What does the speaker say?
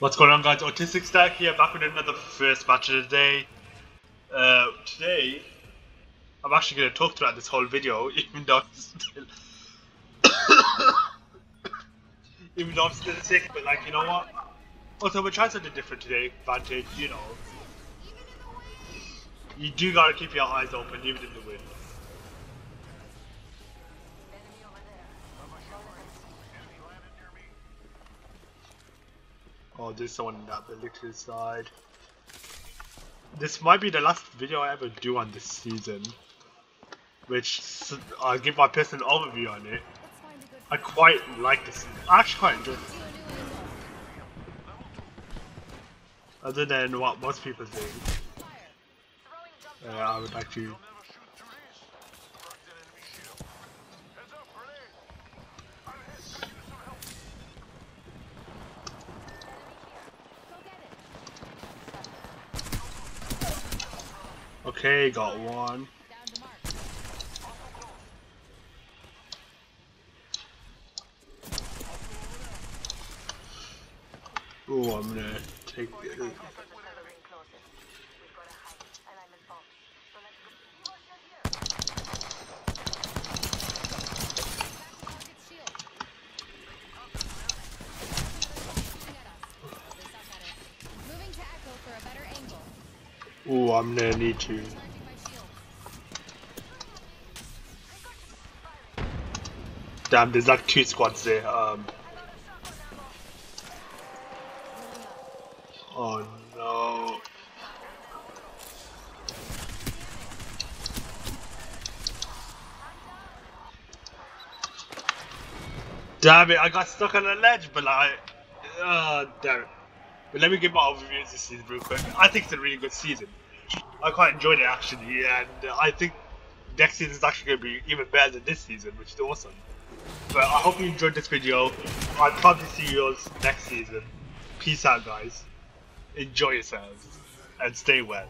What's going on guys, Autistic Static here, back with another first match of the day. Uh, today, I'm actually going to talk throughout this whole video, even though I'm still... even though I'm still sick, but like, you know what? Also, we're trying something different today, Vantage, you know. You do gotta keep your eyes open, even in the wind. Oh, there's someone in that the side. This might be the last video I ever do on this season. Which, I'll give my personal overview on it. I quite like this. I actually quite enjoy this. Other than what most people think. Uh, I would like to Okay, got one. Oh, I'm gonna take the. Oh, I'm gonna need to. Damn, there's like two squads there. Um. Oh no. Damn it, I got stuck on a ledge, but like, uh, damn it. But let me give my overview of this season real quick. I think it's a really good season. I quite enjoyed it actually, and I think next season is actually going to be even better than this season, which is awesome. But I hope you enjoyed this video. I'll probably see you all next season. Peace out, guys. Enjoy yourselves, and stay well.